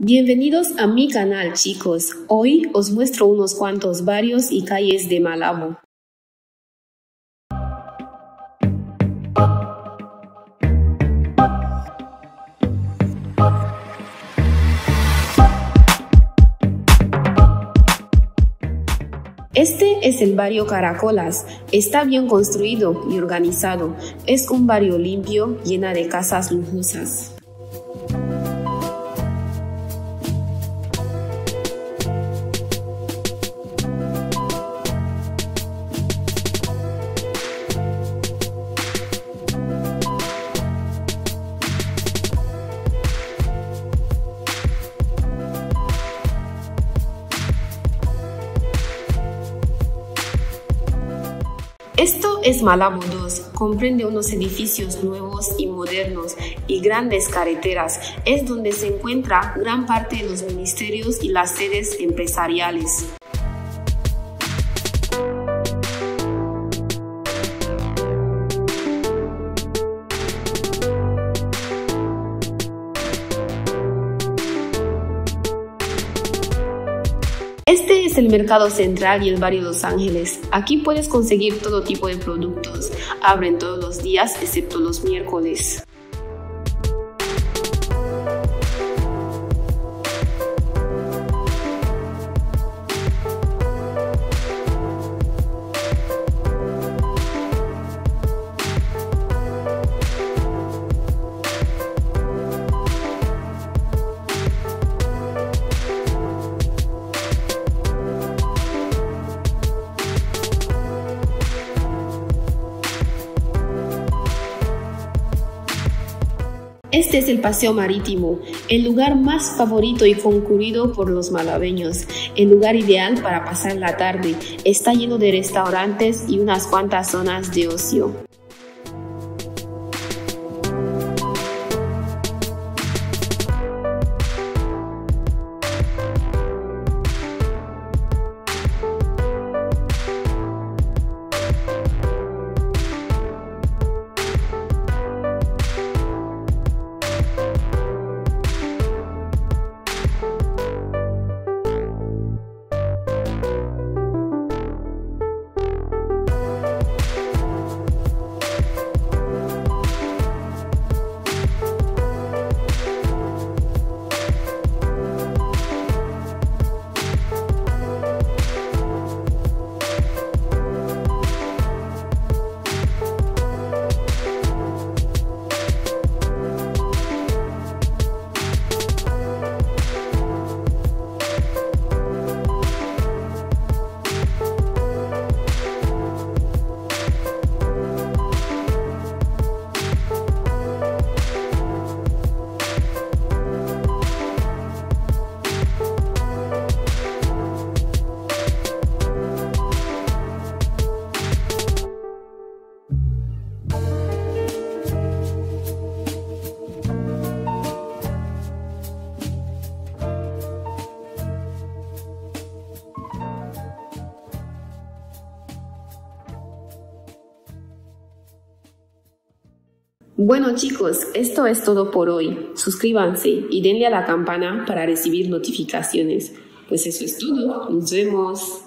Bienvenidos a mi canal chicos, hoy os muestro unos cuantos barrios y calles de Malabo. Este es el barrio Caracolas. Está bien construido y organizado. Es un barrio limpio, llena de casas lujosas. Esto es Malabo 2, comprende unos edificios nuevos y modernos y grandes carreteras. Es donde se encuentra gran parte de los ministerios y las sedes empresariales. El mercado central y el barrio Los Ángeles. Aquí puedes conseguir todo tipo de productos. Abren todos los días excepto los miércoles. Este es el Paseo Marítimo, el lugar más favorito y concurrido por los malabeños, el lugar ideal para pasar la tarde. Está lleno de restaurantes y unas cuantas zonas de ocio. Bueno chicos, esto es todo por hoy. Suscríbanse y denle a la campana para recibir notificaciones. Pues eso es todo. Nos vemos.